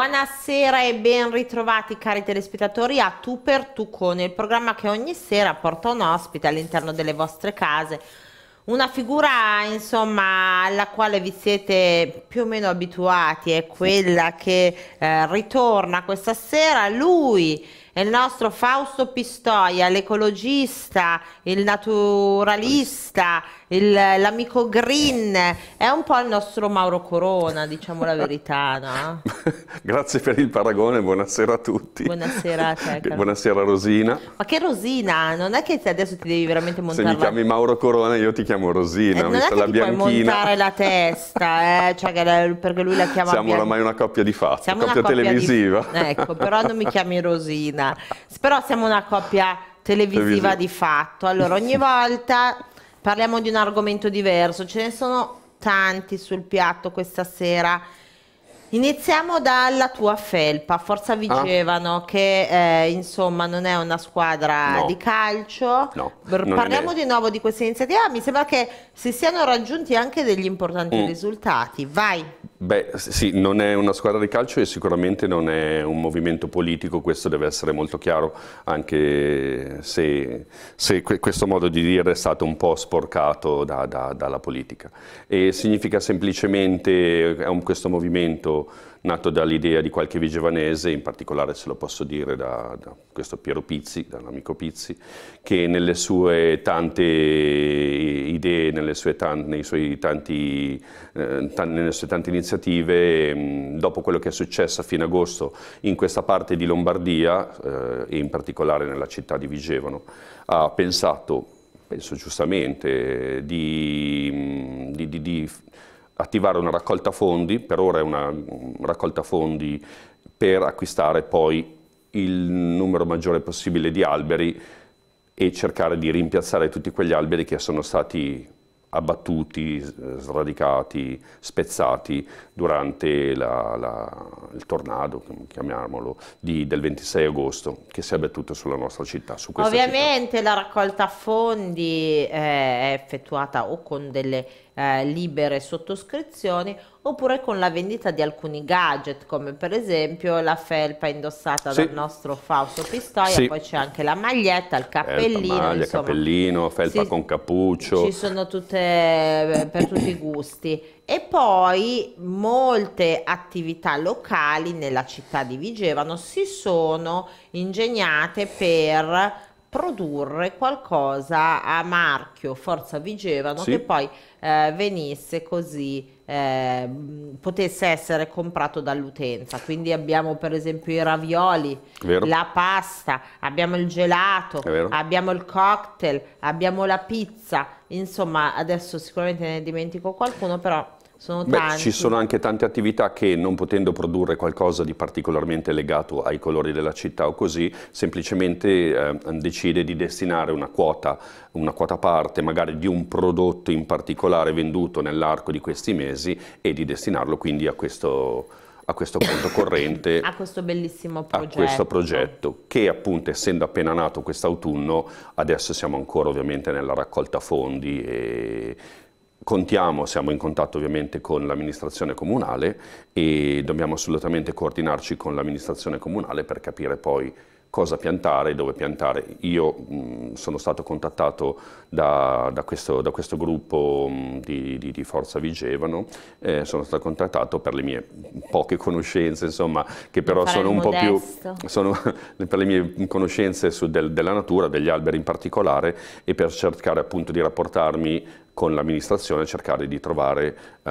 Buonasera e ben ritrovati cari telespettatori a Tu per Tu con il programma che ogni sera porta un ospite all'interno delle vostre case. Una figura insomma alla quale vi siete più o meno abituati, è quella che eh, ritorna questa sera, lui è il nostro Fausto Pistoia, l'ecologista, il naturalista, l'amico green, è un po' il nostro Mauro Corona, diciamo la verità, no? Grazie per il paragone, buonasera a tutti. Buonasera a te. Buonasera Rosina. Ma che Rosina? Non è che adesso ti devi veramente montare Se mi chiami Mauro Corona io ti chiamo Rosina, eh, non è che la ti bianchina. puoi montare la testa, eh? cioè perché lui la chiama Siamo bian... oramai una coppia di fatto, Siamo coppia, coppia televisiva. Di... Ecco, però non mi chiami Rosina. Però siamo una coppia televisiva Televisiva. di fatto. Allora, ogni volta parliamo di un argomento diverso. Ce ne sono tanti sul piatto questa sera. Iniziamo dalla tua felpa, Forza Vigevano, che eh, insomma non è una squadra No. di calcio. No, Parliamo di nuovo di questa iniziativa. Mi sembra che si siano raggiunti anche degli importanti Mm. risultati. Vai. Beh, sì, non è una squadra di calcio e sicuramente non è un movimento politico, questo deve essere molto chiaro, anche se, se que- questo modo di dire è stato un po' sporcato da- da- dalla politica. E significa semplicemente, è un- questo movimento nato dall'idea di qualche vigevanese, in particolare se lo posso dire da, da questo Piero Pizzi, dall'amico Pizzi, che nelle sue tante idee, nelle sue tan- nei suoi tanti, eh, nelle sue tante iniziative, mh, dopo quello che è successo a fine agosto in questa parte di Lombardia eh, e in particolare nella città di Vigevano, ha pensato, penso giustamente, di, mh, di- di- di attivare una raccolta fondi, per ora è una mm, raccolta fondi per acquistare poi il numero maggiore possibile di alberi e cercare di rimpiazzare tutti quegli alberi che sono stati abbattuti, sradicati, spezzati durante la- la- il tornado, chiamiamolo, di- del 26 agosto che si è abbattuto sulla nostra città. Questa città. Ovviamente la raccolta fondi eh, è effettuata o con delle eh, libere sottoscrizioni oppure con la vendita di alcuni gadget come per esempio la felpa indossata Sì. dal nostro Fausto Pistoia, Sì. poi c'è anche la maglietta, il Felpa, cappellino, maglia, insomma. cappellino, felpa Sì, con cappuccio. Ci sono tutte eh, per tutti i gusti. E poi molte attività locali nella città di Vigevano si sono ingegnate per produrre qualcosa a marchio Forza Vigevano Sì. che poi eh, venisse così eh, potesse essere comprato dall'utenza. Quindi abbiamo per esempio i ravioli, Vero. la pasta, abbiamo il gelato, abbiamo il cocktail, abbiamo la pizza, insomma adesso sicuramente ne dimentico qualcuno, però sono Beh, ci sono anche tante attività che non potendo produrre qualcosa di particolarmente legato ai colori della città o così, semplicemente eh, decide di destinare una quota, una quota parte magari di un prodotto in particolare venduto nell'arco di questi mesi e di destinarlo quindi a questo, a questo conto corrente. a questo bellissimo a progetto. questo progetto che appunto essendo appena nato quest'autunno adesso siamo ancora ovviamente nella raccolta fondi e contiamo, siamo in contatto ovviamente con l'amministrazione comunale e dobbiamo assolutamente coordinarci con l'amministrazione comunale per capire poi cosa piantare, dove piantare. Io mh, sono stato contattato da, da questo, da questo gruppo mh, di, di- di Forza Vigevano, eh, sono stato contattato per le mie poche conoscenze, insomma, che però sono un po' più modesto. sono per le mie conoscenze del- della natura, degli alberi in particolare e per cercare appunto di rapportarmi con l'amministrazione, cercare di trovare eh,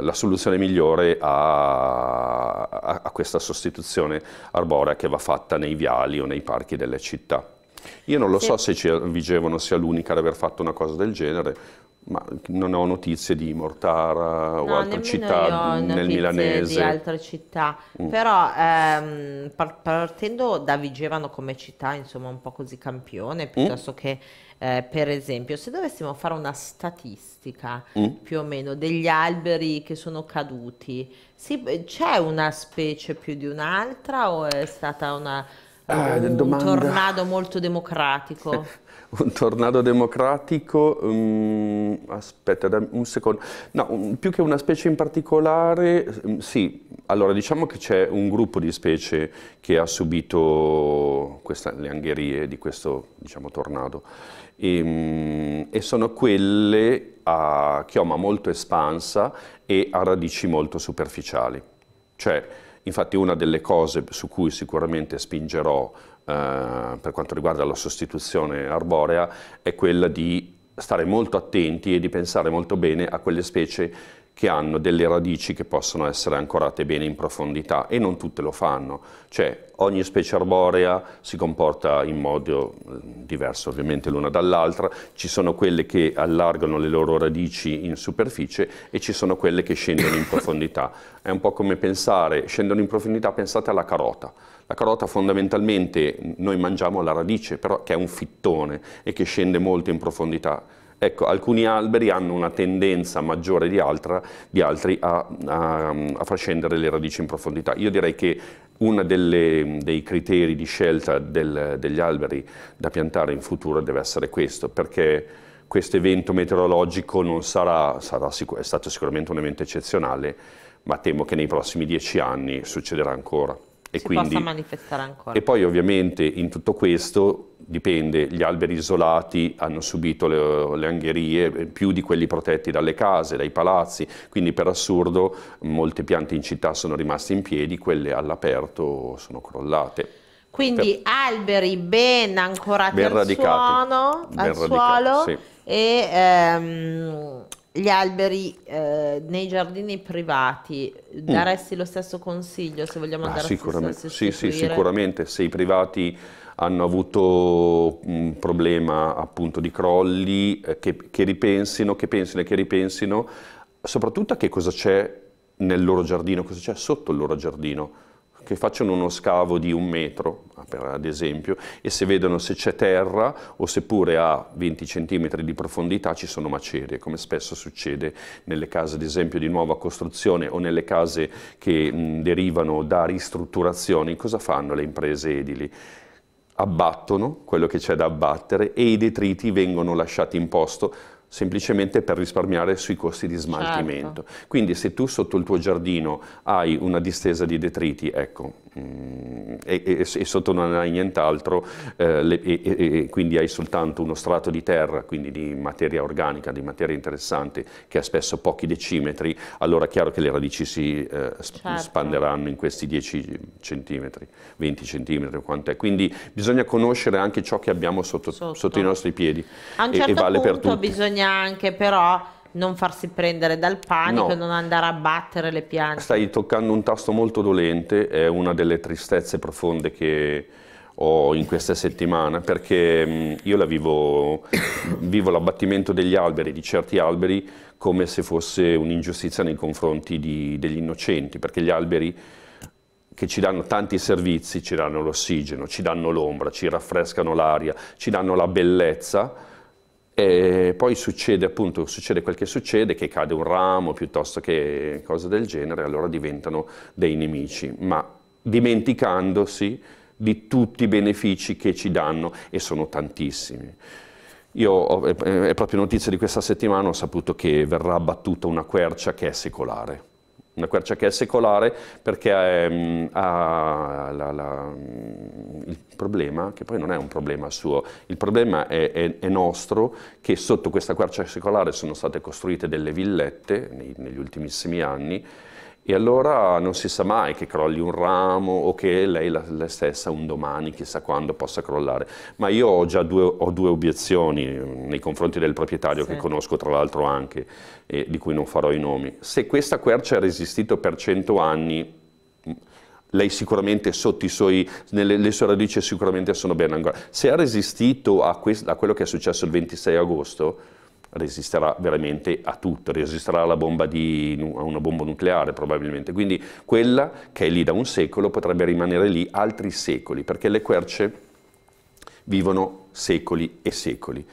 la soluzione migliore a, a- a questa sostituzione arborea che va fatta nei viali o nei parchi delle città. Io non lo Sì. so se ci- Vigevano sia l'unica ad aver fatto una cosa del genere, ma non ho notizie di Mortara o No, altre città nel milanese. di altre città, Mm. però ehm, par- partendo da Vigevano come città, insomma un po' così Mm. campione, piuttosto che eh, per esempio se dovessimo fare una statistica Mm. più o meno degli alberi che sono caduti, sì, c'è una specie più di un'altra o è stata una, Eh, un domanda- tornado molto democratico? Un tornado democratico, um, aspetta un secondo, no, più che una specie in particolare, um, sì, allora diciamo che c'è un gruppo di specie che ha subito questa, le angherie di questo diciamo, tornado. E, um, e sono quelle a chioma molto espansa e a radici molto superficiali. Cioè, infatti una delle cose su cui sicuramente spingerò per quanto riguarda la sostituzione arborea è quella di stare molto attenti e di pensare molto bene a quelle specie che hanno delle radici che possono essere ancorate bene in profondità e non tutte lo fanno, cioè ogni specie arborea si comporta in modo eh, diverso ovviamente l'una dall'altra, ci sono quelle che allargano le loro radici in superficie e ci sono quelle che scendono in profondità. È un po' come pensare, scendono in profondità, pensate alla carota. La carota fondamentalmente noi mangiamo la radice, però che è un fittone e che scende molto in profondità Ecco, alcuni alberi hanno una tendenza maggiore di, altra, di altri a, a, a, far scendere le radici in profondità. Io direi che uno dei criteri di scelta del, degli alberi da piantare in futuro deve essere questo, perché questo evento meteorologico non sarà, sarà è stato sicuramente un evento eccezionale, ma temo che nei prossimi dieci anni succederà ancora. E si quindi, possa manifestare ancora. E poi ovviamente in tutto questo dipende, gli alberi isolati hanno subito le, le, angherie più di quelli protetti dalle case, dai palazzi, quindi per assurdo molte piante in città sono rimaste in piedi, quelle all'aperto sono crollate. Quindi per... alberi ben ancorati ben al, suono, ben al suolo sì. e ehm, gli alberi eh, nei giardini privati, mm. daresti mm. lo stesso consiglio se vogliamo andare ah, sicuramente, a Sì, sì, sicuramente, se i privati hanno avuto un problema appunto di crolli, eh, che, che ripensino, che pensino e che ripensino soprattutto a che cosa c'è nel loro giardino, cosa c'è sotto il loro giardino che facciano uno scavo di un metro, ad esempio, e se vedono se c'è terra o seppure a 20 cm di profondità ci sono macerie, come spesso succede nelle case, ad esempio, di nuova costruzione o nelle case che mh, derivano da ristrutturazioni, cosa fanno le imprese edili? abbattono quello che c'è da abbattere e i detriti vengono lasciati in posto semplicemente per risparmiare sui costi di smaltimento. Certo. Quindi se tu sotto il tuo giardino hai una distesa di detriti, ecco, e, e, e, sotto non hai nient'altro, eh, e, quindi hai soltanto uno strato di terra, quindi di materia organica, di materia interessante, che ha spesso pochi decimetri, allora è chiaro che le radici si eh, certo. spanderanno in questi 10 centimetri, 20 centimetri, quant'è. Quindi bisogna conoscere anche ciò che abbiamo sotto, sotto. sotto i nostri piedi. A un certo vale punto bisogna bisogna anche però non farsi prendere dal panico, no. non andare a battere le piante. Stai toccando un tasto molto dolente, è una delle tristezze profonde che ho in questa settimana, perché io la vivo, vivo l'abbattimento degli alberi, di certi alberi, come se fosse un'ingiustizia nei confronti di, degli innocenti, perché gli alberi che ci danno tanti servizi, ci danno l'ossigeno, ci danno l'ombra, ci raffrescano l'aria, ci danno la bellezza, e poi succede appunto, succede quel che succede, che cade un ramo piuttosto che cose del genere, allora diventano dei nemici, ma dimenticandosi di tutti i benefici che ci danno e sono tantissimi. Io, è proprio notizia di questa settimana, ho saputo che verrà abbattuta una quercia che è secolare una quercia che è secolare perché ehm, ha la, la, il problema, che poi non è un problema suo, il problema è, è, è, nostro, che sotto questa quercia secolare sono state costruite delle villette nei, negli ultimissimi anni e allora non si sa mai che crolli un ramo o che lei, la, lei stessa un domani, chissà quando, possa crollare. Ma io ho già due, ho due obiezioni nei confronti del proprietario, sì. che conosco tra l'altro anche, e di cui non farò i nomi. Se questa quercia ha resistito per cento anni, lei sicuramente sotto i suoi, nelle, le sue radici sicuramente sono ben ancora. Se ha resistito a, a quello che è successo il 26 agosto, resisterà veramente a tutto, resisterà alla bomba di, a una bomba nucleare probabilmente. Quindi quella che è lì da un secolo potrebbe rimanere lì altri secoli, perché le querce vivono secoli e secoli.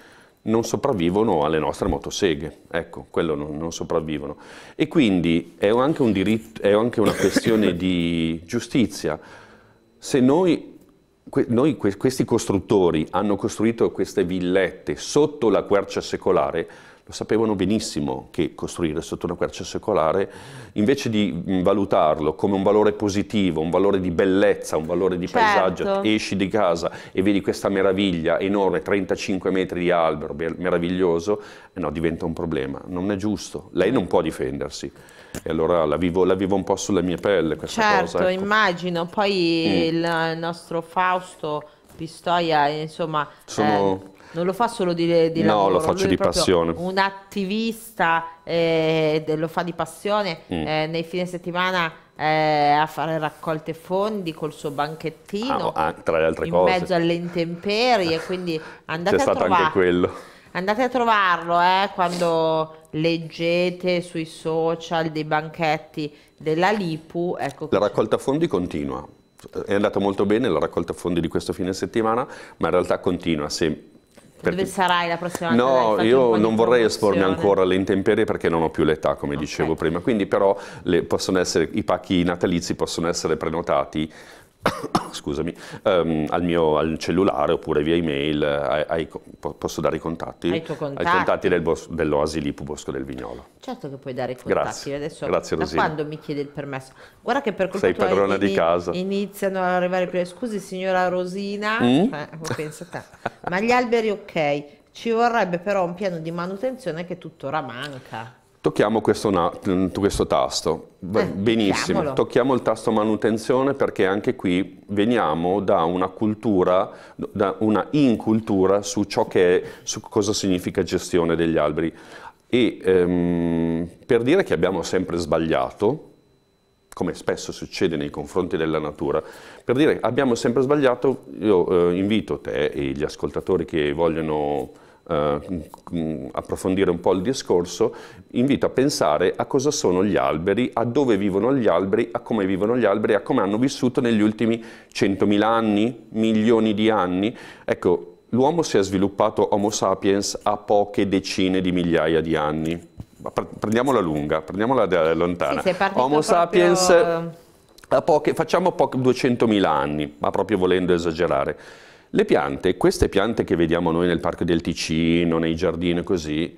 Non sopravvivono alle nostre motoseghe, ecco, quello non, non sopravvivono. E quindi è anche, un diritto, è anche una questione di giustizia. Se noi noi, que, questi costruttori hanno costruito queste villette sotto la quercia secolare lo sapevano benissimo che costruire sotto una quercia secolare, invece di mm, valutarlo come un valore positivo, un valore di bellezza, un valore di certo. paesaggio, esci di casa e vedi questa meraviglia enorme, 35 metri di albero, meraviglioso, eh no, diventa un problema. Non è giusto. Lei non può difendersi. E allora la vivo, la vivo un po' sulla mia pelle questa certo, cosa. Certo, immagino. Poi mm. il nostro Fausto Pistoia, insomma... Sono... Eh, non lo fa solo di, di no, lavoro, lo faccio di passione. Un attivista, eh, lo fa di passione, mm. eh, nei fine settimana eh, a fare raccolte fondi col suo banchettino, ah, ah tra le altre in cose. mezzo alle intemperie, quindi andate C'è a stato anche quello. Andate a trovarlo eh, quando leggete sui social dei banchetti della Lipu. Ecco la raccolta fondi continua. È andata molto bene la raccolta fondi di questo fine settimana, ma in realtà continua. Se perché... Dove sarai la prossima volta? No, io non vorrei espormi ancora alle intemperie perché non ho più l'età, come okay. dicevo prima. Quindi però essere, i pacchi natalizi possono essere prenotati scusami, um, al mio al cellulare oppure via email, ai, ai, posso dare i contatti? Ai tuoi contatti? Ai contatti del bos, dell'Oasilipu Bosco del Vignolo. Certo che puoi dare i contatti. Grazie, Adesso, Grazie Da quando mi chiede il permesso? Guarda che per colpa Sei padrona di casa. iniziano ad arrivare prima. Scusi signora Rosina, mm? eh, pensa te. Ma gli alberi ok, ci vorrebbe però un piano di manutenzione che tuttora manca. Tocchiamo questo, questo tasto, eh, benissimo, tocchiamolo. tocchiamo il tasto manutenzione perché anche qui veniamo da una cultura, da una incultura su ciò che è, su cosa significa gestione degli alberi. E ehm, per dire che abbiamo sempre sbagliato, come spesso succede nei confronti della natura, per dire che abbiamo sempre sbagliato, io eh, invito te e gli ascoltatori che vogliono Uh, approfondire un po' il discorso, invito a pensare a cosa sono gli alberi, a dove vivono gli alberi, a come vivono gli alberi, a come hanno vissuto negli ultimi centomila anni, milioni di anni. Ecco, l'uomo si è sviluppato Homo sapiens a poche decine di migliaia di anni. Prendiamola lunga, prendiamola lontana. Sì, Homo sapiens, a poche, facciamo poche, 200.000 anni, ma proprio volendo esagerare. Le piante, queste piante che vediamo noi nel Parco del Ticino, nei giardini così,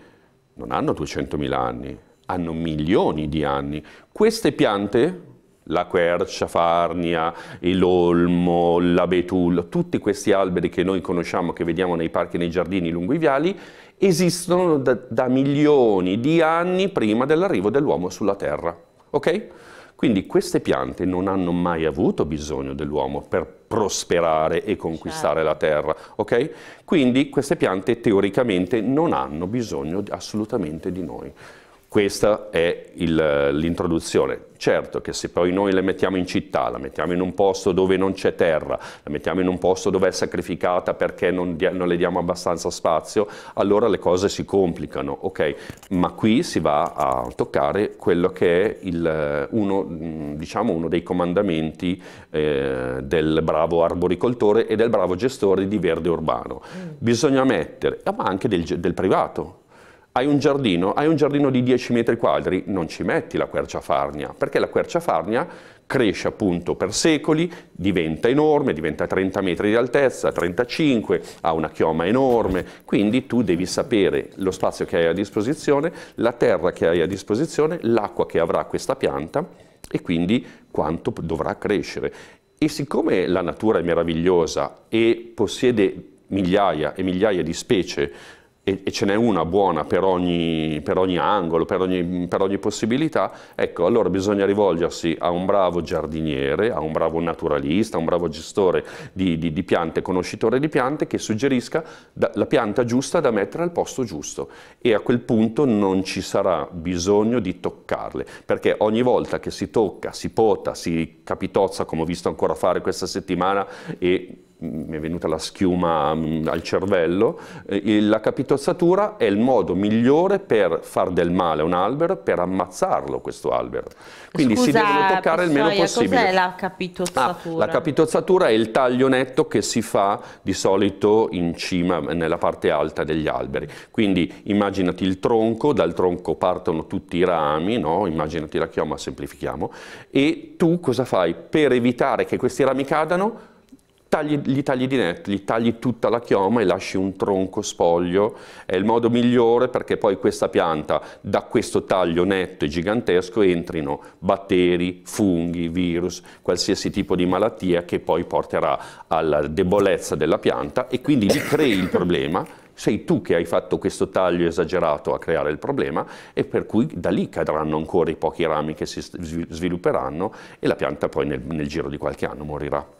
non hanno 200.000 anni, hanno milioni di anni. Queste piante, la quercia farnia, l'olmo, l'abetullo, tutti questi alberi che noi conosciamo, che vediamo nei parchi e nei giardini lungo i viali, esistono da, da milioni di anni prima dell'arrivo dell'uomo sulla Terra. Ok? Quindi queste piante non hanno mai avuto bisogno dell'uomo per prosperare e conquistare certo. la terra, ok? Quindi queste piante teoricamente non hanno bisogno assolutamente di noi. Questa è l'introduzione. Certo che se poi noi le mettiamo in città, la mettiamo in un posto dove non c'è terra, la mettiamo in un posto dove è sacrificata perché non, non, le diamo abbastanza spazio, allora le cose si complicano, ok? Ma qui si va a toccare quello che è il, uno, diciamo, uno, dei comandamenti eh, del bravo arboricoltore e del bravo gestore di verde urbano. Mm. Bisogna mettere, ma anche del, del privato, hai un giardino, hai un giardino di 10 metri quadri, non ci metti la quercia farnia, perché la quercia farnia cresce appunto per secoli, diventa enorme, diventa 30 metri di altezza, 35, ha una chioma enorme, quindi tu devi sapere lo spazio che hai a disposizione, la terra che hai a disposizione, l'acqua che avrà questa pianta e quindi quanto dovrà crescere. E siccome la natura è meravigliosa e possiede migliaia e migliaia di specie e, e ce n'è una buona per ogni, per ogni angolo, per ogni, per ogni, possibilità, ecco, allora bisogna rivolgersi a un bravo giardiniere, a un bravo naturalista, a un bravo gestore di, di, di piante, conoscitore di piante, che suggerisca da, la pianta giusta da mettere al posto giusto. E a quel punto non ci sarà bisogno di toccarle, perché ogni volta che si tocca, si pota, si capitozza, come ho visto ancora fare questa settimana, e mi è venuta la schiuma mm, al cervello, eh, la capitozzatura è il modo migliore per far del male a un albero, per ammazzarlo questo albero. Quindi Scusa, si devono toccare il meno possibile. Cos'è la capitozzatura? Ah, la capitozzatura è il taglio netto che si fa di solito in cima, nella parte alta degli alberi. Quindi immaginati il tronco, dal tronco partono tutti i rami, no? immaginati la chioma, semplifichiamo, e tu cosa fai? Per evitare che questi rami cadano, tagli, gli tagli di netto, gli tagli tutta la chioma e lasci un tronco spoglio, è il modo migliore perché poi questa pianta, da questo taglio netto e gigantesco, entrino batteri, funghi, virus, qualsiasi tipo di malattia che poi porterà alla debolezza della pianta e quindi gli crei il problema sei tu che hai fatto questo taglio esagerato a creare il problema e per cui da lì cadranno ancora i pochi rami che si svilupperanno e la pianta poi nel, nel giro di qualche anno morirà.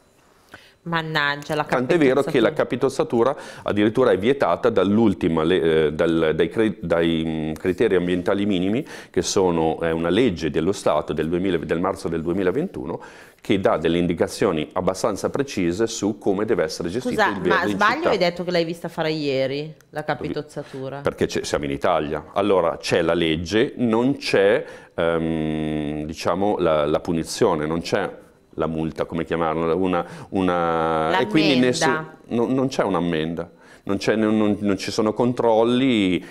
Mannaggia, la Tant'è vero che la capitozzatura addirittura è vietata dall'ultima, eh, dal, dai, dai, mm, criteri ambientali minimi, che sono è una legge dello Stato del, 2000, del marzo del 2021, che dà delle indicazioni abbastanza precise su come deve essere gestito Scusa, il verde ma sbaglio hai detto che l'hai vista fare ieri, la capitozzatura? Perché siamo in Italia. Allora, c'è la legge, non c'è um, diciamo, la, la punizione, non c'è la multa, come chiamarla, una, una... e quindi nessun, no, non c'è un'ammenda, non, non, non, ci sono controlli,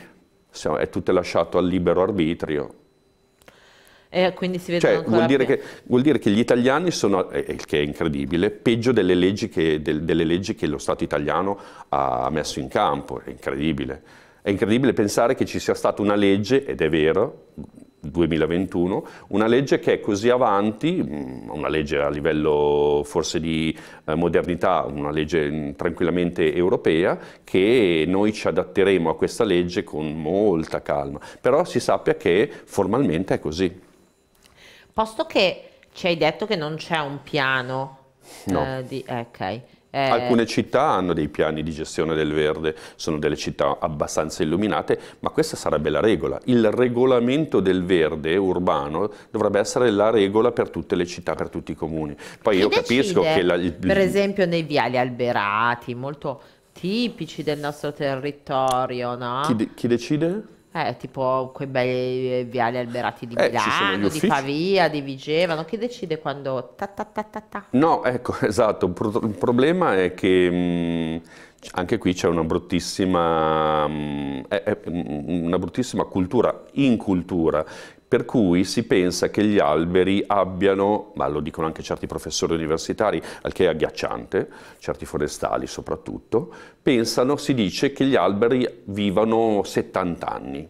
è tutto lasciato al libero arbitrio. E quindi si cioè, vuol, dire che, vuol dire che gli italiani sono, il che è incredibile, peggio delle leggi, che, delle leggi che lo Stato italiano ha messo in campo, è incredibile. È incredibile pensare che ci sia stata una legge, ed è vero, 2021, una legge che è così avanti, mm, una legge a livello forse di eh, modernità, una legge mm, tranquillamente europea, che noi ci adatteremo a questa legge con molta calma, però si sappia che formalmente è così. Posto che ci hai detto che non c'è un piano no. eh, di... ok. Eh... Alcune città hanno dei piani di gestione del verde, sono delle città abbastanza illuminate, ma questa sarebbe la regola. Il regolamento del verde urbano dovrebbe essere la regola per tutte le città, per tutti i comuni. Poi Chi io capisco che... La, il... Per esempio nei viali alberati, molto tipici del nostro territorio, no? Chi, de chi decide? Eh, tipo quei bei viali alberati di eh, Milano, di Pavia, di Vigevano, chi decide quando ta ta ta ta ta? No, ecco, esatto, il problema è che mh, anche qui c'è una bruttissima, mh, è, è una bruttissima cultura, incultura, per cui si pensa che gli alberi abbiano, ma lo dicono anche certi professori universitari, al che è agghiacciante, certi forestali soprattutto, pensano, si dice che gli alberi vivano 70 anni,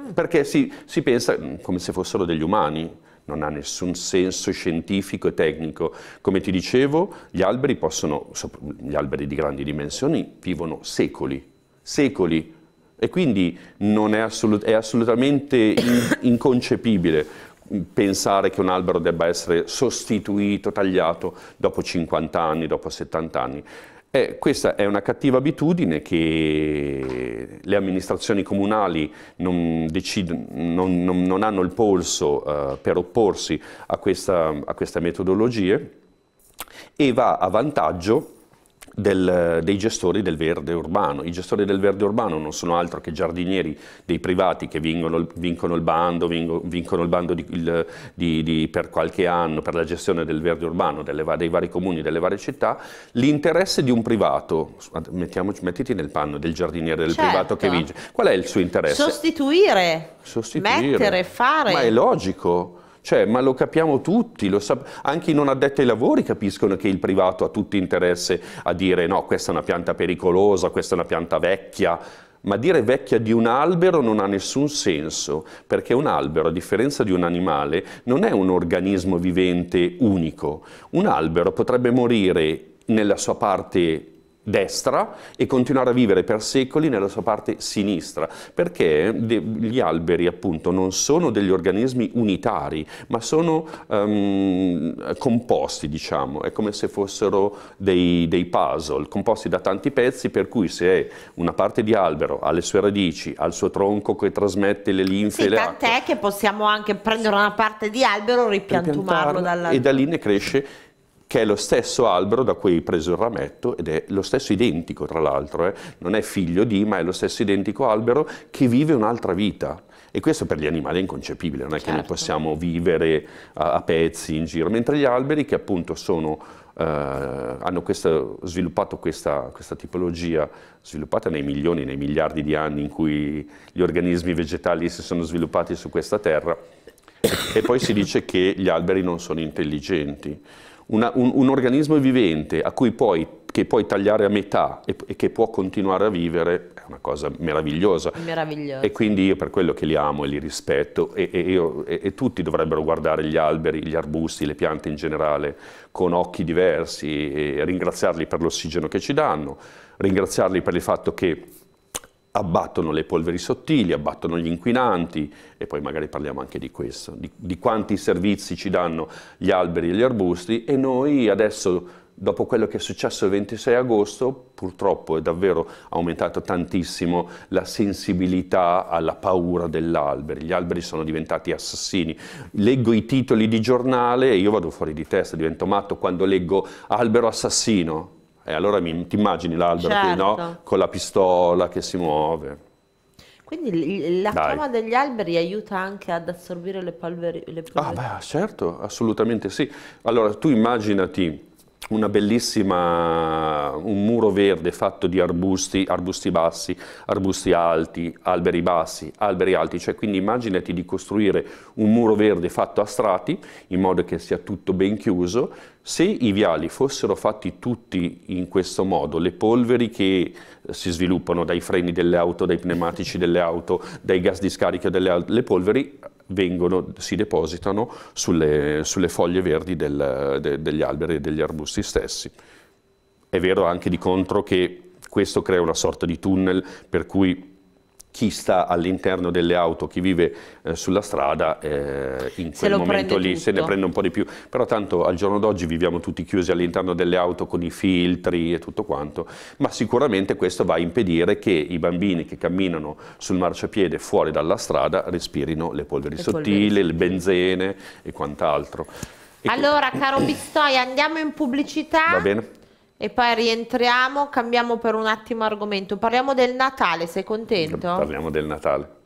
mm. perché si, si pensa mm, come se fossero degli umani, non ha nessun senso scientifico e tecnico. Come ti dicevo, gli alberi possono, gli alberi di grandi dimensioni vivono secoli, secoli, e quindi è, assolut è, assolutamente in inconcepibile pensare che un albero debba essere sostituito, tagliato dopo 50 anni, dopo 70 anni. Eh, questa è una cattiva abitudine che le amministrazioni comunali non, non, non, non hanno il polso uh, per opporsi a, questa, a queste metodologie e va a vantaggio del, dei gestori del verde urbano. I gestori del verde urbano non sono altro che giardinieri dei privati che vincono, vincono il bando, vincono il bando di, il, di, di, per qualche anno per la gestione del verde urbano delle, dei vari comuni, delle varie città. L'interesse di un privato, mettiti nel panno del giardiniere del certo. privato che vince, qual è il suo interesse? Sostituire, Sostituire. mettere, fare. Ma è logico. Cioè, ma lo capiamo tutti, lo anche i non addetti ai lavori capiscono che il privato ha tutto interesse a dire no, questa è una pianta pericolosa, questa è una pianta vecchia, ma dire vecchia di un albero non ha nessun senso, perché un albero, a differenza di un animale, non è un organismo vivente unico. Un albero potrebbe morire nella sua parte destra e continuare a vivere per secoli nella sua parte sinistra, perché gli alberi appunto non sono degli organismi unitari, ma sono um, composti, diciamo, è come se fossero dei, dei, puzzle, composti da tanti pezzi, per cui se una parte di albero ha le sue radici, ha il suo tronco che trasmette le linfe sì, e le tant'è che possiamo anche prendere una parte di albero e ripiantumarlo. E da lì ne cresce che è lo stesso albero da cui hai preso il rametto ed è lo stesso identico tra l'altro, eh? non è figlio di ma è lo stesso identico albero che vive un'altra vita. E questo per gli animali è inconcepibile, non è certo. che noi possiamo vivere a, a, pezzi in giro, mentre gli alberi che appunto sono, eh, hanno questo, sviluppato questa, questa tipologia, sviluppata nei milioni, nei miliardi di anni in cui gli organismi vegetali si sono sviluppati su questa terra, e poi si dice che gli alberi non sono intelligenti. Una, un, un, organismo vivente a cui poi, che puoi tagliare a metà e, e, che può continuare a vivere è una cosa meravigliosa. Meraviglioso. E quindi io per quello che li amo e li rispetto e, e, io, e, tutti dovrebbero guardare gli alberi, gli arbusti, le piante in generale con occhi diversi e ringraziarli per l'ossigeno che ci danno, ringraziarli per il fatto che abbattono le polveri sottili, abbattono gli inquinanti e poi magari parliamo anche di questo, di, di, quanti servizi ci danno gli alberi e gli arbusti e noi adesso dopo quello che è successo il 26 agosto purtroppo è davvero aumentato tantissimo la sensibilità alla paura degli alberi, gli alberi sono diventati assassini, leggo i titoli di giornale e io vado fuori di testa, divento matto quando leggo albero assassino, e allora mi, ti immagini l'albero certo. no? con la pistola che si muove. Quindi la Dai. degli alberi aiuta anche ad assorbire le polveri? Le polveri. Ah beh, certo, assolutamente sì. Allora tu immaginati una bellissima, un muro verde fatto di arbusti, arbusti bassi, arbusti alti, alberi bassi, alberi alti, cioè quindi immaginati di costruire un muro verde fatto a strati in modo che sia tutto ben chiuso, se i viali fossero fatti tutti in questo modo, le polveri che si sviluppano dai freni delle auto, dai pneumatici delle auto, dai gas di scarico delle auto, le polveri vengono, si depositano sulle, sulle foglie verdi del, de, degli alberi e degli arbusti stessi. È vero anche di contro che questo crea una sorta di tunnel per cui chi sta all'interno delle auto, chi vive eh, sulla strada, eh, in quel momento lì tutto. se ne prende un po' di più. Però tanto al giorno d'oggi viviamo tutti chiusi all'interno delle auto con i filtri e tutto quanto, ma sicuramente questo va a impedire che i bambini che camminano sul marciapiede fuori dalla strada respirino le polveri le sottili, polveri. le benzene e quant'altro. Allora, caro Pistoia, andiamo in pubblicità. Va bene e poi rientriamo, cambiamo per un attimo argomento. Parliamo del Natale, sei contento? Parliamo del Natale.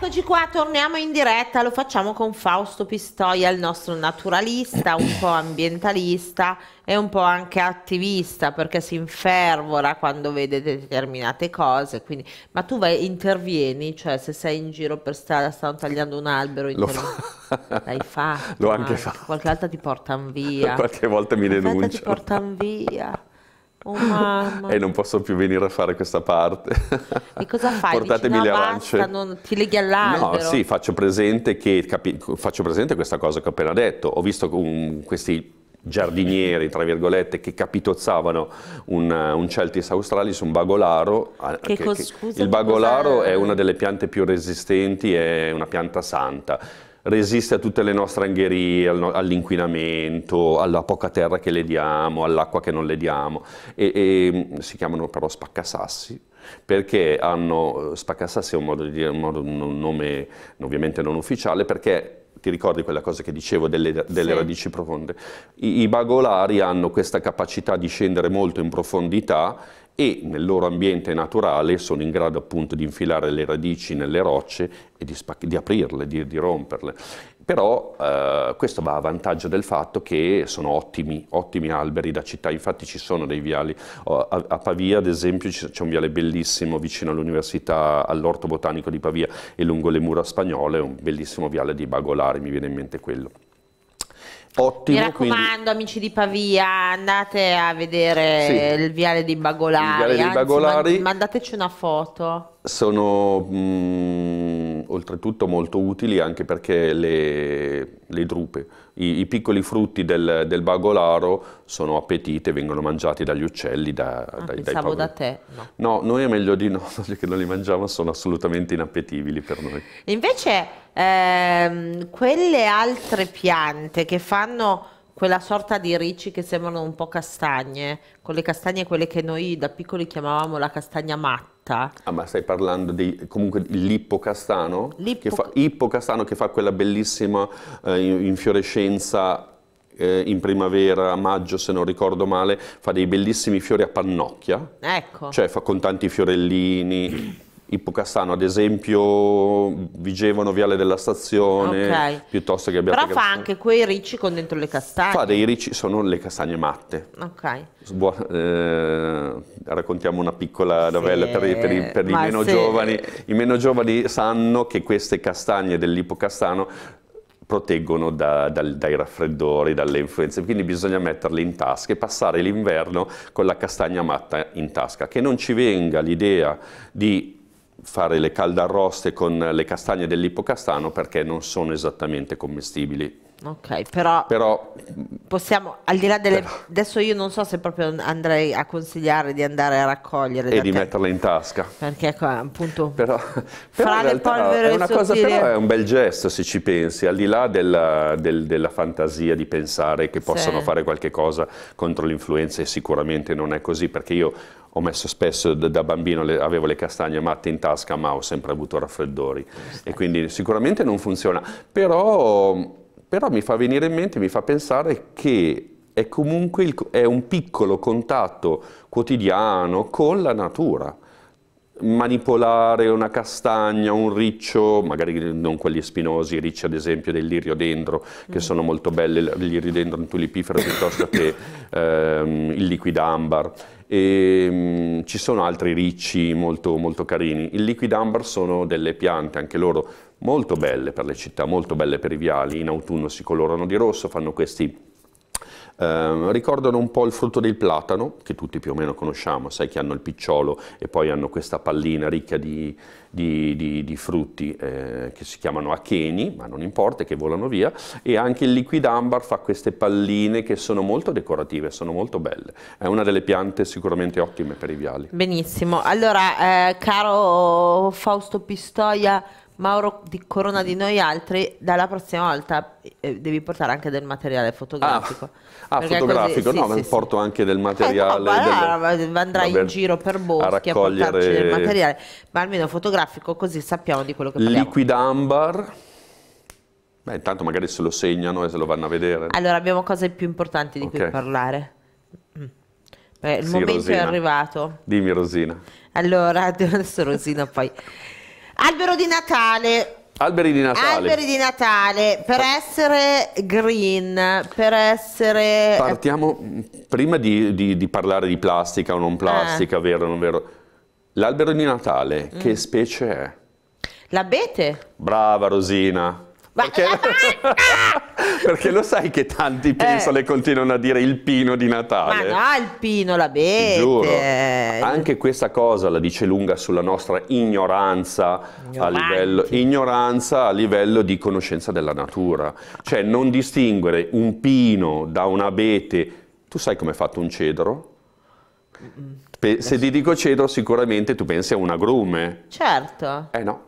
Eccoci qua, torniamo in diretta, lo facciamo con Fausto Pistoia, il nostro naturalista, un po' ambientalista e un po' anche attivista perché si infervora quando vede determinate cose. Quindi... Ma tu vai, intervieni, cioè se sei in giro per strada, stanno tagliando un albero, lo fa. l'hai fatto. L'ho anche fatto. Qualche volta ti portano via. Qualche volta mi denunciano. Qualche volta ti portano via. Oh. E non posso più venire a fare questa parte. E cosa fai? Portatemi Dici, no, le arance. Basta, non, ti leghi all'albero? No, sì, faccio presente, che, capi, faccio presente questa cosa che ho appena detto. Ho visto um, questi giardinieri, tra virgolette, che capitozzavano un, un Celtis australis, un bagolaro. Che, che, che scusa, il bagolaro è una delle piante più resistenti, è una pianta santa resiste a tutte le nostre angherie, all'inquinamento, alla poca terra che le diamo, all'acqua che non le diamo. E, e, si chiamano però spaccasassi perché hanno, spaccasassi è un modo di dire, un, modo, un nome ovviamente non ufficiale, perché ti ricordi quella cosa che dicevo delle, delle sì. radici profonde? I, I, bagolari hanno questa capacità di scendere molto in profondità e nel loro ambiente naturale sono in grado appunto di infilare le radici nelle rocce e di, di aprirle, di, di, romperle. Però eh, questo va a vantaggio del fatto che sono ottimi, ottimi alberi da città, infatti ci sono dei viali, a, a Pavia ad esempio c'è un viale bellissimo vicino all'università, all'orto botanico di Pavia e lungo le mura spagnole, un bellissimo viale di bagolari, mi viene in mente quello. Ottimo, Mi raccomando, quindi... amici di Pavia, andate a vedere sì. il viale dei Bagolari. Il viale dei Anzi, Bagolari. Mandateci una foto. Sono mh, oltretutto molto utili anche perché le, le drupe, i, i, piccoli frutti del, del, bagolaro sono appetite, vengono mangiati dagli uccelli, da, ah, dai, pensavo dai da te. No. no, noi è meglio di no, che non li mangiamo, sono assolutamente inappetibili per noi. Invece ehm, quelle altre piante che fanno quella sorta di ricci che sembrano un po' castagne, con le castagne quelle che noi da piccoli chiamavamo la castagna matta. Ah, ma stai parlando di comunque l'ippocastano? L'ippo... Che fa, ippocastano che fa quella bellissima eh, infiorescenza eh, in primavera, a maggio se non ricordo male, fa dei bellissimi fiori a pannocchia. Ecco. Cioè fa con tanti fiorellini Ippocastano, ad esempio, Vigevano, Viale della Stazione, Ok. piuttosto che Abbiate Però fa anche quei ricci con dentro le castagne. Fa dei ricci, sono le castagne matte. Ok. Buo- eh, raccontiamo una piccola novella Sì, per, i- per i, per i meno se- giovani. I meno giovani sanno che queste castagne dell'Ippocastano proteggono da- dal- dai raffreddori, dalle influenze, quindi bisogna metterle in tasca e passare l'inverno con la castagna matta in tasca. Che non ci venga l'idea di fare le caldarroste con le castagne dell'Ippocastano perché non sono esattamente commestibili. Ok, però Però possiamo, al di là delle... Adesso io non so se proprio andrei a consigliare di andare a raccogliere e di te, metterle in tasca. perché appunto... Però, Fra però in le polvere è una cosa, però è un bel gesto se ci pensi, al di là della, del- della fantasia di pensare che possano Sì. fare qualche cosa contro l'influenza e sicuramente non è così, perché io ho messo spesso da, bambino, le- avevo le castagne matte in tasca, ma ho sempre avuto raffreddori. E quindi sicuramente non funziona, però, però mi fa venire in mente, mi fa pensare che è comunque il- è un piccolo contatto quotidiano con la natura. Manipolare una castagna, un riccio, magari non quelli spinosi, i ricci ad esempio del liriodendro, che sono molto belli, il liriodendro un tulipifero piuttosto che ehm, il liquidambar. E, mm, ci sono altri ricci molto, molto carini. Il liquidambar sono delle piante, anche loro molto belle per le città, molto belle per i viali. In autunno si colorano di rosso, fanno questi Ehm, ricordano un po' il frutto del platano, che tutti più o meno conosciamo, sai che hanno il picciolo e poi hanno questa pallina ricca di, di- di- di frutti eh, che si chiamano acheni, ma non importa, che volano via, e anche il liquidambar fa queste palline che sono molto decorative, sono molto belle. È una delle piante sicuramente ottime per i viali. Benissimo, allora eh, caro Fausto Pistoia, Mauro di Corona di noi altri, dalla prossima volta eh, devi portare anche del materiale fotografico. Ah, Perché fotografico? così- no, sì, ma sì, porto anche del Eh, materiale. ma del- andrai in giro per boschi a, raccogliere portarci del materiale, ma almeno fotografico così sappiamo di quello che parliamo. Liquidambar. Beh, intanto magari se lo segnano e se lo vanno a vedere. Allora abbiamo cose più importanti di cui Ok. parlare. Mm. Beh, il Sì, momento Rosina. è arrivato. Dimmi Rosina. Allora, adesso Rosina poi. Albero di Natale. Alberi di Natale. Alberi di Natale per essere green, per essere Partiamo prima di, di- di parlare di plastica o non plastica, Eh. vero o non vero. L'albero di Natale, Mm. che specie è? l'abete. Brava Rosina. Ma Perché, la perché lo sai che tanti pensano Eh. e continuano a dire il pino di Ma Natale. no, il pino, l'abete. Giuro. Anche questa cosa la dice lunga sulla nostra ignoranza a, livello, ignoranza a livello di conoscenza della natura. Cioè non distinguere un pino da un abete. Tu sai come è fatto un cedro? Se ti dico cedro sicuramente tu pensi a un agrume. Certo. Eh no.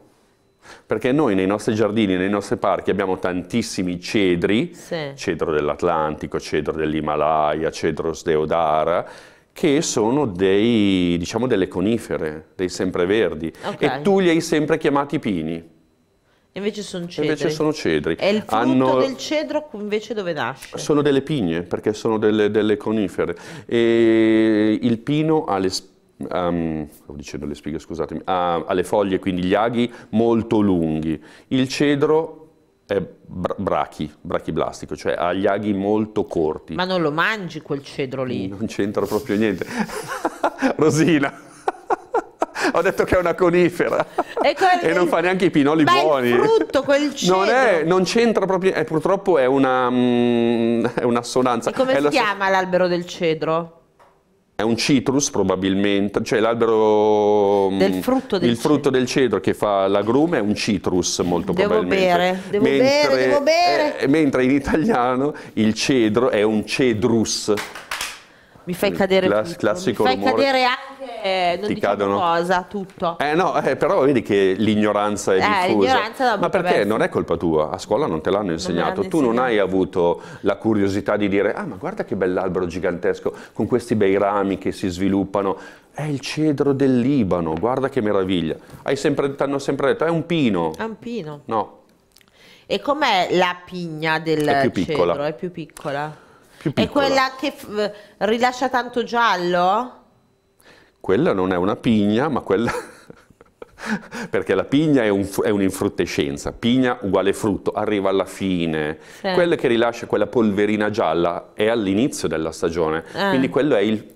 Perché noi nei nostri giardini, nei nostri parchi abbiamo tantissimi cedri, Sì. cedro dell'Atlantico, cedro dell'Himalaya, cedro sdeodara, che sono dei, diciamo, delle conifere, dei sempreverdi. Ok. E tu li hai sempre chiamati pini, Invece sono cedri. invece sono cedri. E il frutto Hanno- del cedro invece dove nasce? sono delle pigne, perché sono delle, delle conifere. E il pino ha le, sp- ehm, stavo dicendo le spighe, scusatemi, ha, ha le foglie, quindi gli aghi molto lunghi. Il cedro è bra- brachi, brachiblastico, cioè ha gli aghi molto corti. Ma non lo mangi quel cedro lì? Non c'entra proprio niente. Rosina. Ho detto che è una conifera E quel- non fa neanche i pinoli Ma buoni. frutto, quel Non, è, cedro. non c'entra proprio, eh, purtroppo è una, mm, è un'assonanza. E come È si chiama l'albero del cedro? È un citrus probabilmente, cioè l'albero... Del mm, frutto del Il frutto del cedro che fa l'agrume è un citrus molto Devo probabilmente. bere, devo bere, devo bere. eh, mentre in italiano il cedro è un cedrus. Mi fai cadere tutto. classico Mi fai rumore. cadere anche, eh, non Ti cadono? cosa, tutto. Eh no, eh, però vedi che l'ignoranza è Eh, diffusa. Ma perché? essere. Non è colpa tua, a scuola non te l'hanno insegnato. tu non insegnato. hai avuto la curiosità di dire "Ah, ma guarda che bell'albero gigantesco con questi bei rami che si sviluppano. È il cedro del Libano, guarda che meraviglia". Hai sempre ti hanno sempre detto "È un pino". È un pino. No, E com'è la pigna del È più piccola. cedro? È più piccola. più È piccola. quella che f- rilascia tanto giallo? Quella non è una pigna, ma quella perché la pigna è, un, è un'infruttescenza, pigna uguale frutto, arriva alla fine, sì. quella che rilascia quella polverina gialla è all'inizio della stagione, eh. quindi quello è il,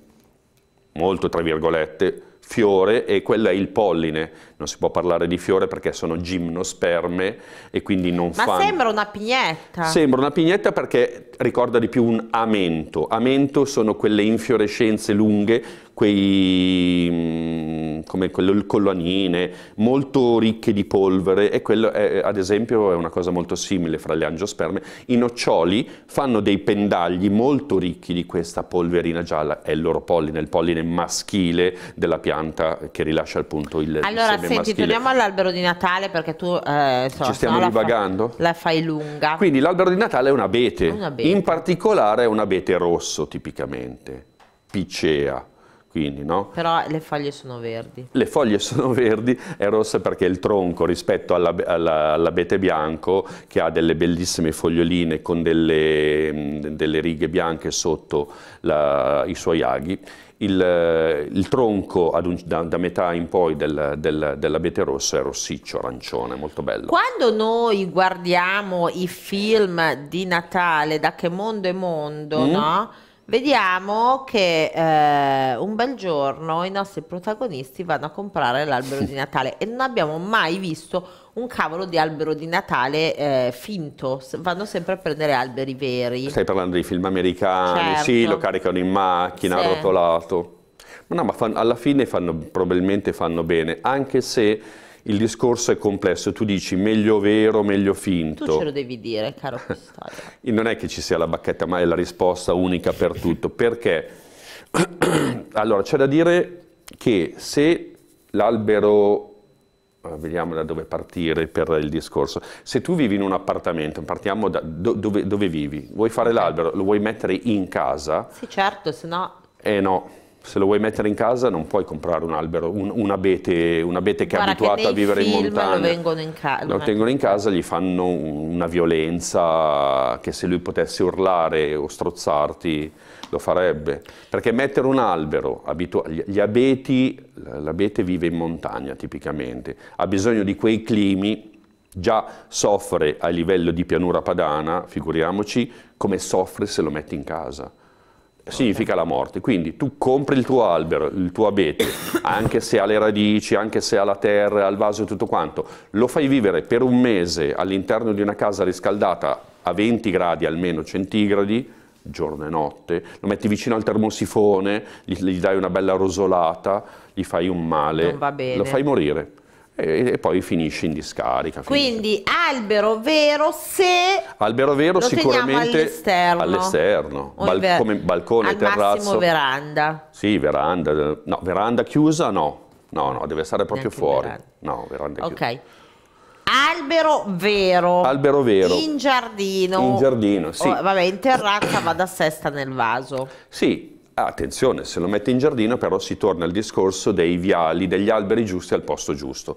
molto tra virgolette, fiore e quello è il polline. Non si può parlare di fiore perché sono gimnosperme e quindi non Ma fanno... Ma sembra una pignetta. Sembra una pignetta perché ricorda di più un amento. Amento sono quelle infiorescenze lunghe quei, mm, come quelle collanine, molto ricche di polvere e quello è, ad esempio è una cosa molto simile fra le angiosperme. I noccioli fanno dei pendagli molto ricchi di questa polverina gialla, è il loro polline, il polline maschile della pianta che rilascia appunto il Allora seme senti, maschile. torniamo all'albero di Natale perché tu eh, insomma, ci stiamo divagando. La, fa, la fai lunga. Quindi l'albero di Natale è un abete, un abete. in particolare è un abete rosso tipicamente, picea quindi, no? Però le foglie sono verdi. Le foglie sono verdi, è rossa perché il tronco rispetto all'abete bianco che ha delle bellissime foglioline con delle, delle righe bianche sotto la, i suoi aghi, il, il tronco un, da, da, metà in poi del, del, dell'abete rosso è rossiccio, arancione, molto bello. Quando noi guardiamo i film di Natale, da che mondo è mondo, mm. no? Vediamo che eh, un bel giorno i nostri protagonisti vanno a comprare l'albero di Natale e non abbiamo mai visto un cavolo di albero di Natale eh, finto, vanno sempre a prendere alberi veri. Stai parlando di film americani, certo. sì, lo caricano in macchina, sì. arrotolato. Ma no, ma alla fine fanno, probabilmente fanno bene, anche se il discorso è complesso, tu dici meglio vero, meglio finto. Tu ce lo devi dire, caro Custodio. non è che ci sia la bacchetta, ma è la risposta unica per tutto, perché allora c'è da dire che se l'albero vediamo da dove partire per il discorso. Se tu vivi in un appartamento, partiamo da dove, dove vivi, vuoi fare l'albero, lo vuoi mettere in casa? Sì, certo, se no... Eh no, se lo vuoi mettere in casa non puoi comprare un albero, un, un, abete, un abete che Guarda è abituato che a vivere in montagna. Lo, vengono in casa. lo tengono in casa, gli fanno una violenza che se lui potesse urlare o strozzarti lo farebbe. Perché mettere un albero, gli abeti, l'abete vive in montagna tipicamente, ha bisogno di quei climi già soffre a livello di pianura padana, figuriamoci come soffre se lo metti in casa significa la morte. Quindi tu compri il tuo albero, il tuo abete, anche se ha le radici, anche se ha la terra, ha il vaso e tutto quanto, lo fai vivere per un mese all'interno di una casa riscaldata a 20 gradi almeno centigradi, giorno e notte, lo metti vicino al termosifone, gli, gli dai una bella rosolata, gli fai un male, lo fai morire e, e poi finisce in discarica. Quindi finisce. albero vero se albero vero sicuramente all'esterno, all'esterno Bal come balcone, al terrazzo. massimo veranda. Sì, veranda, no, veranda chiusa no, no, no, deve stare proprio Neanche fuori. Veranda. No, veranda chiusa. Ok. Albero vero. Albero vero. In giardino. In giardino, sì. Oh, vabbè, in terrazza va da sesta nel vaso. Sì, Attenzione, se lo mette in giardino però si torna al discorso dei viali, degli alberi giusti al posto giusto.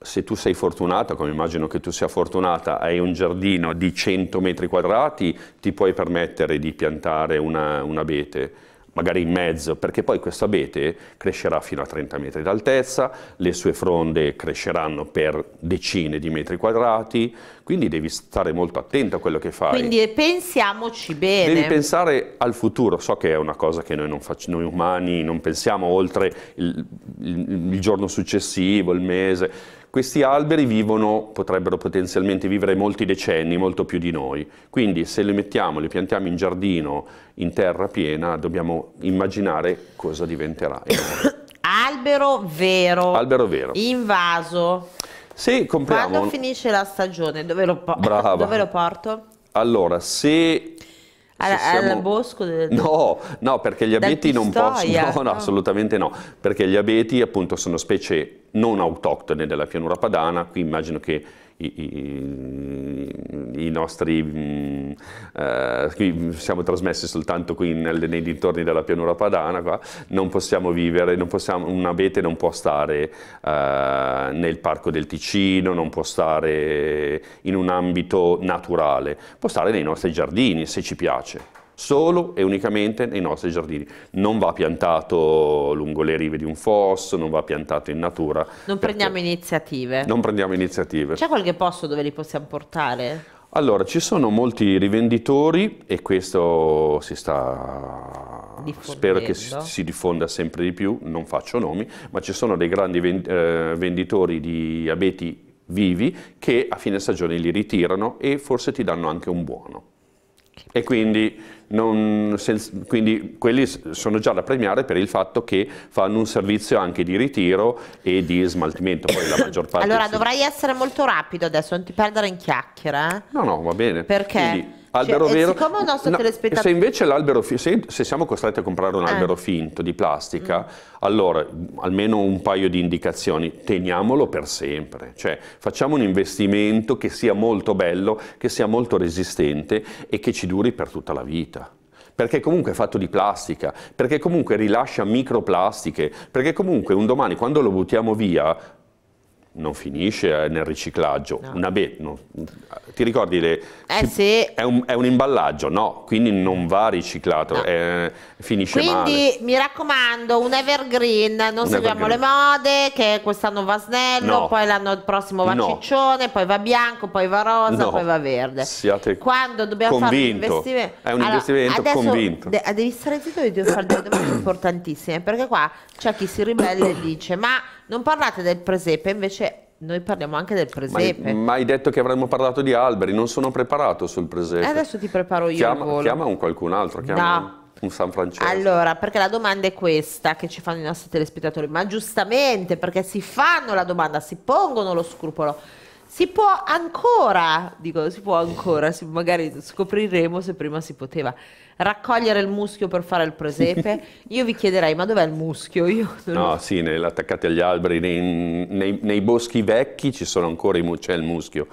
Se tu sei fortunata, come immagino che tu sia fortunata, hai un giardino di 100 metri quadrati, ti puoi permettere di piantare un abete magari in mezzo, perché poi questo abete crescerà fino a 30 metri d'altezza, le sue fronde cresceranno per decine di metri quadrati, quindi devi stare molto attento a quello che fai. Quindi pensiamoci bene. Devi pensare al futuro, so che è una cosa che noi, non facciamo, noi umani non pensiamo oltre il, il, il giorno successivo, il mese, questi alberi vivono, potrebbero potenzialmente vivere molti decenni, molto più di noi. Quindi se li mettiamo, li piantiamo in giardino, in terra piena, dobbiamo immaginare cosa diventerà. Albero vero. Albero vero. Invaso. Se compriamo... Quando finisce la stagione, dove lo, po dove lo porto? Allora, se al, siamo... al bosco del... No, no, perché gli abeti non possono... No, no, no, assolutamente no, perché gli abeti appunto sono specie non autoctone della pianura padana, qui immagino che i, i, i nostri, mh, eh, qui siamo trasmessi soltanto qui nel, nei dintorni della pianura padana, qua, non possiamo vivere, non possiamo, un abete non può stare eh, nel parco del Ticino, non può stare in un ambito naturale, può stare nei nostri giardini se ci piace solo e unicamente nei nostri giardini. Non va piantato lungo le rive di un fosso, non va piantato in natura. Non prendiamo iniziative. Non prendiamo iniziative. C'è qualche posto dove li possiamo portare? Allora, ci sono molti rivenditori e questo si sta, spero che si, si, diffonda sempre di più, non faccio nomi, ma ci sono dei grandi eh, venditori di abeti vivi che a fine stagione li ritirano e forse ti danno anche un buono. E quindi, non, quindi, quelli sono già da premiare per il fatto che fanno un servizio anche di ritiro e di smaltimento. Poi la maggior parte allora si... dovrai essere molto rapido adesso, non ti perdere in chiacchiere. Eh? No, no, va bene. Perché? Quindi, albero cioè, vero. Siccome il nostro no, telespettatore... Se invece l'albero, se, se, siamo costretti a comprare un eh. albero finto di plastica, mm. allora almeno un paio di indicazioni, teniamolo per sempre. Cioè facciamo un investimento che sia molto bello, che sia molto resistente e che ci duri per tutta la vita perché comunque è fatto di plastica, perché comunque rilascia microplastiche, perché comunque un domani quando lo buttiamo via non finisce nel riciclaggio. No. Una be- no. Ti ricordi? Le, eh sì. è, un, è, un, imballaggio, no, quindi non va riciclato, no. è, finisce quindi, male. Quindi mi raccomando, un evergreen, non un seguiamo evergreen. le mode, che quest'anno va snello, poi l'anno prossimo va ciccione, poi va bianco, poi va rosa, poi va verde. Siate Quando dobbiamo convinto. fare un investimento... È un allora, investimento adesso, convinto. De- devi stare zitto e devo fare delle domande importantissime, perché qua c'è chi si ribella e dice, ma non parlate del presepe, invece noi parliamo anche del presepe. Ma hai detto che avremmo parlato di alberi, non sono preparato sul presepe. E adesso ti preparo io chiama, chiama un qualcun altro, chiama no. un San Francesco. Allora, perché la domanda è questa che ci fanno i nostri telespettatori, ma giustamente perché si fanno la domanda, si pongono lo scrupolo. Si può ancora, dico, si può ancora, magari scopriremo se prima si poteva raccogliere il muschio per fare il presepe. Io vi chiederei, ma dov'è il muschio? Io no, sì, attaccati agli alberi, nei, nei, nei, boschi vecchi ci sono ancora i, c'è il muschio.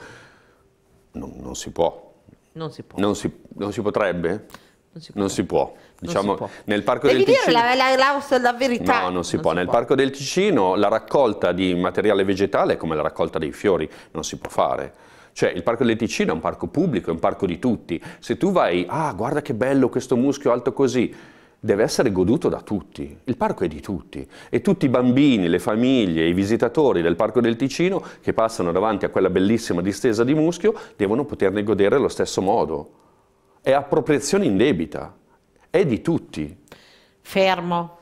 Non, non, si può. Non si può. Non si, non si potrebbe? Non si può. Non si può. Diciamo, nel Parco Devi del Ticino... dire la, la, la, la, verità. No, non si non può. Si nel può. Parco del Ticino la raccolta di materiale vegetale è come la raccolta dei fiori, non si può fare. Cioè il Parco del Ticino è un parco pubblico, è un parco di tutti. Se tu vai, ah guarda che bello questo muschio alto così, deve essere goduto da tutti. Il parco è di tutti e tutti i bambini, le famiglie, i visitatori del Parco del Ticino che passano davanti a quella bellissima distesa di muschio devono poterne godere allo stesso modo. È appropriazione indebita, è di tutti. Fermo.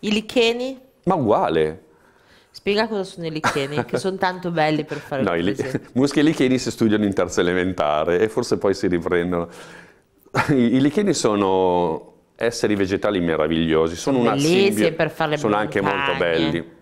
I licheni? Ma uguale. Spiega cosa sono i licheni, che sono tanto belli per fare no, il li- Muschi e licheni si studiano in terza elementare e forse poi si riprendono. I, i licheni sono esseri vegetali meravigliosi, sono, sono una simbio, per fare le sono montagne. anche molto belli.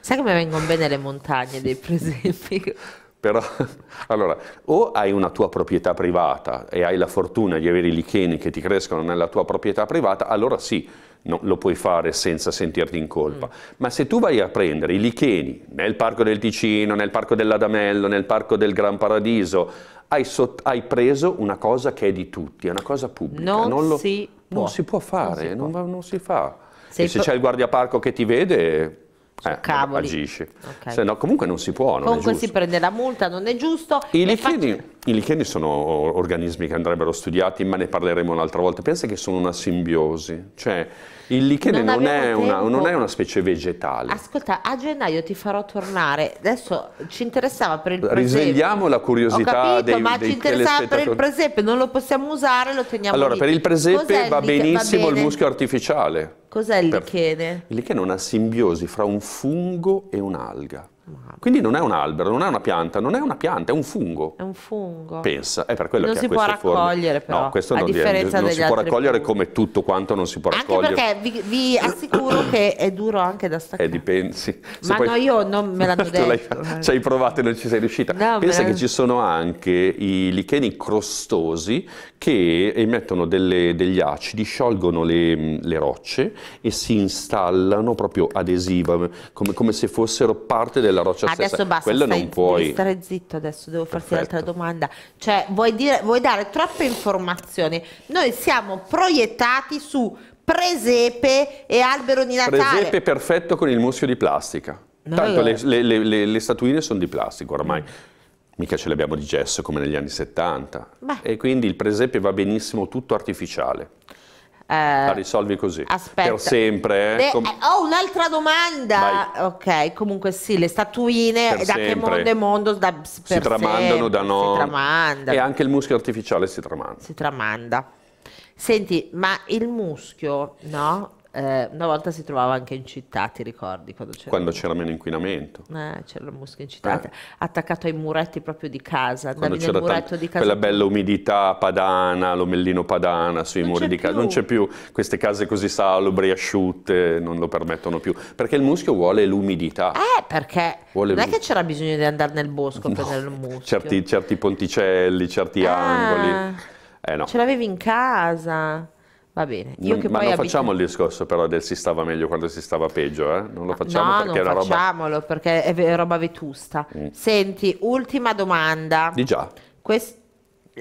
Sai come vengono bene le montagne dei presepi? Però, allora, o hai una tua proprietà privata e hai la fortuna di avere i licheni che ti crescono nella tua proprietà privata, allora sì, no, lo puoi fare senza sentirti in colpa. Mm. Ma se tu vai a prendere i licheni nel Parco del Ticino, nel Parco dell'Adamello, nel Parco del Gran Paradiso, hai, hai, preso una cosa che è di tutti, è una cosa pubblica. Non, non, lo, si, non si, può fare, non si, può. Non, si fa. Sei e se c'è il guardiaparco che ti vede eh, cavoli. agisci. Okay. Se no, comunque non si può. Non comunque si prende la multa, non è giusto. I licheni, faccio... I licheni sono organismi che andrebbero studiati, ma ne parleremo un'altra volta. Pensa che sono una simbiosi. Cioè, il lichene non, non, è una, non, è una, specie vegetale. Ascolta, a gennaio ti farò tornare. Adesso ci interessava per il presepe. Risvegliamo la curiosità capito, dei, ma dei ci interessava per il presepe, non lo possiamo usare, lo teniamo Allora, lì. per il presepe va benissimo va il muschio artificiale. Cos'è il lichene? Il lichene è una simbiosi fra un fungo e un'alga. Quindi non è un albero, non è una pianta, non è una pianta, è un fungo. È un fungo. Pensa, è per quello non che si può raccogliere forme. però, no, questo non, differenza non si può raccogliere come tutto quanto non si può raccogliere. Anche perché vi, vi assicuro che è duro anche da staccare. Eh, dipende. Sì. Ma poi... no, io non me l'hanno detto. ci hai provato e non ci sei riuscita. No, Pensa che ci sono anche i licheni crostosi che emettono delle, degli acidi, sciolgono le, le, rocce e si installano proprio adesiva, come, come se fossero parte della roccia Adesso stessa basta, quello stai, non puoi... stare zitto adesso, devo farti l'altra domanda. Cioè, vuoi, dire, vuoi dare troppe informazioni? Noi siamo proiettati su presepe e albero di Natale. Presepe perfetto con il muschio di plastica. No, Tanto le, le, le, le, statuine sono di plastica ormai. Mica ce l'abbiamo di gesso come negli anni 70. Beh. E quindi il presepe va benissimo tutto artificiale. Eh, la risolvi così aspetta. per sempre. Eh? Com- ho oh, un'altra domanda. Vai. Ok, comunque sì, le statuine per da sempre. che mondo è mondo da, si tramandano sempre. da no. Si tramanda. E anche il muschio artificiale si tramanda. Si tramanda. Senti, ma il muschio, no? Eh, una volta si trovava anche in città, ti ricordi? Quando c'era, quando c'era meno inquinamento. Eh, c'era il muschio in città, eh. attaccato ai muretti proprio di casa. Andavi nel muretto di casa. Quella bella umidità padana, l'omellino padana sui non muri di casa. Non c'è più queste case così salubri, asciutte, non lo permettono più. Perché il muschio vuole l'umidità. Eh, perché vuole non è che c'era bisogno di andare nel bosco no. per prendere il muschio. Certi, certi ponticelli, certi ah, angoli. Eh, no. Ce l'avevi in casa. Va bene. Io non, ma non facciamo il discorso però del si stava meglio quando si stava peggio, eh? Non lo facciamo no, perché non è facciamolo roba... perché è roba vetusta. Mm. Senti, ultima domanda. Di già. Quest...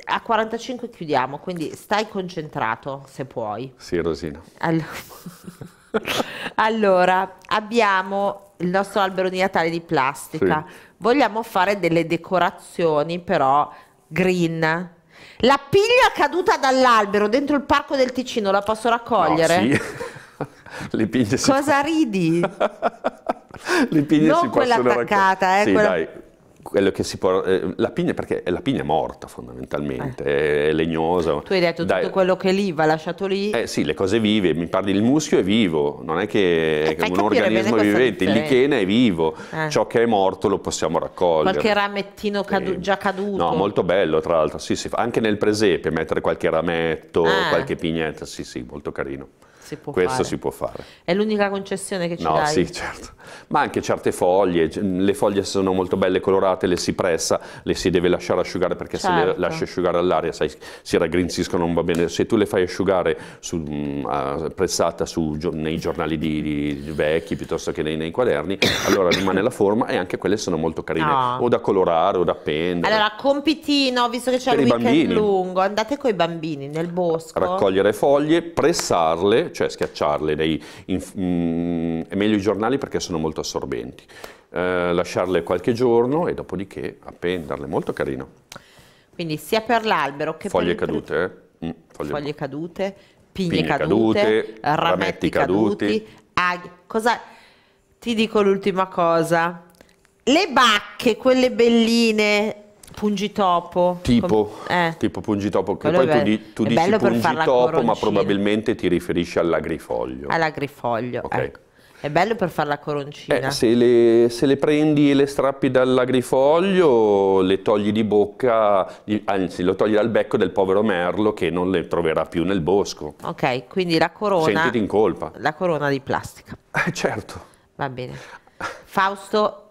A 45 chiudiamo, quindi stai concentrato se puoi. Sì, Rosina. Allora, allora abbiamo il nostro albero di Natale di plastica. Sì. Vogliamo fare delle decorazioni però green la piglia caduta dall'albero dentro il parco del Ticino la posso raccogliere? No, sì. Le piglie si Cosa ridi? Le piglie non si quella attaccata, eh, sì, quella... dai. Quello che si può, eh, la pigna perché la pigna è morta fondamentalmente, eh. è legnosa. Tu hai detto Dai, tutto quello che lì va lasciato lì. Eh sì, le cose vive, mi parli il muschio è vivo, non è che è un organismo vivente, il lichene è vivo, eh. ciò che è morto lo possiamo raccogliere. Qualche ramettino cadu già caduto. No, molto bello tra l'altro, sì, sì, anche nel presepe mettere qualche rametto, ah. qualche pignetta, sì sì, molto carino. Si Questo fare. si può fare. È l'unica concessione che ci no? No, sì, certo. Ma anche certe foglie, le foglie sono molto belle colorate, le si pressa, le si deve lasciare asciugare perché certo. se le certo. lasci asciugare all'aria, sai, si raggrinziscono, non va bene. Se tu le fai asciugare su, uh, pressata su, nei giornali di, di vecchi piuttosto che nei, nei, quaderni, allora rimane la forma e anche quelle sono molto carine. No. O da colorare o da appendere. Allora, compitino, visto che c'è il weekend bambini. lungo, andate con i bambini nel bosco. Raccogliere foglie, pressarle cioè schiacciarle, dei, in, mm, è meglio i giornali perché sono molto assorbenti, eh, lasciarle qualche giorno e dopodiché appenderle, molto carino. Quindi sia per l'albero che foglie per cadute, eh? mm, foglie, foglie cadute, pigne, pigne cadute, cadute, rametti, caduti, caduti aghi. Cosa ti dico l'ultima cosa? Le bacche, quelle belline Pungitopo. Tipo, eh. tipo pungitopo, che Quello poi tu, di, tu dici pungitopo, ma probabilmente ti riferisci all'agrifoglio. All'agrifoglio, okay. ecco. È bello per fare la coroncina. Eh, se, le, se, le, prendi e le strappi dall'agrifoglio, le togli di bocca, anzi lo togli dal becco del povero merlo che non le troverà più nel bosco. Ok, quindi la corona... Sentiti in colpa. La corona di plastica. Eh, certo. Va bene. Fausto,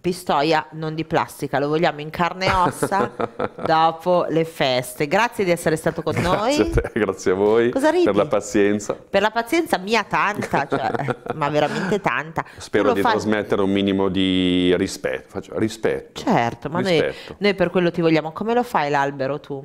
Pistoia non di plastica, lo vogliamo in carne e ossa dopo le feste. Grazie di essere stato con noi. Grazie a, te, grazie a voi Cosa ridi? per la pazienza. Per la pazienza mia tanta, cioè, ma veramente tanta. Spero di fai... trasmettere un minimo di rispetto. Faccio, rispetto. Certo, ma rispetto. Noi, noi per quello ti vogliamo. Come lo fai l'albero tu?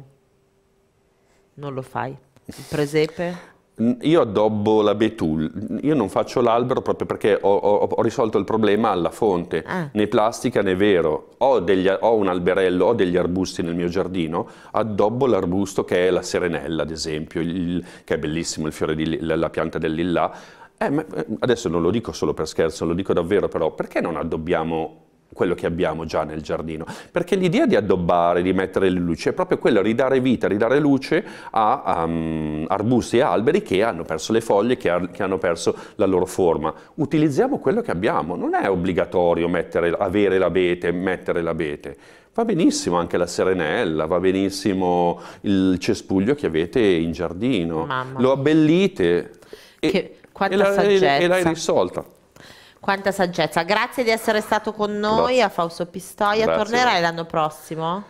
Non lo fai? Il presepe? Io addobbo la betul, io non faccio l'albero proprio perché ho, ho, ho, risolto il problema alla fonte, ah. né plastica né vero. Ho, degli, ho, un alberello, ho degli arbusti nel mio giardino, addobbo l'arbusto che è la serenella ad esempio, il, che è bellissimo il fiore di la, la pianta del lillà. Eh, eh, adesso non lo dico solo per scherzo, lo dico davvero però, perché non addobbiamo quello che abbiamo già nel giardino, perché l'idea di addobbare, di mettere le luci è proprio quella, ridare vita, ridare luce a um, arbusti e alberi che hanno perso le foglie, che, ha, che, hanno perso la loro forma. Utilizziamo quello che abbiamo, non è obbligatorio mettere, avere l'abete, mettere l'abete. Va benissimo anche la serenella, va benissimo il cespuglio che avete in giardino, Mamma. lo abbellite e, e, la, e l'hai risolta. Quanta saggezza. Grazie di essere stato con noi Grazie. a Fausto Pistoia. Grazie. Tornerai l'anno prossimo?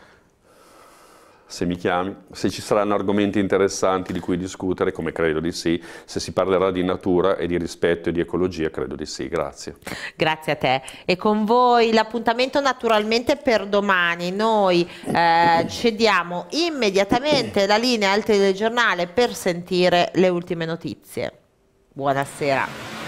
Se mi chiami, se ci saranno argomenti interessanti di cui discutere, come credo di sì, se si parlerà di natura e di rispetto e di ecologia, credo di sì. Grazie. Grazie a te. E con voi l'appuntamento naturalmente per domani. Noi eh, cediamo immediatamente la linea al telegiornale per sentire le ultime notizie. Buonasera.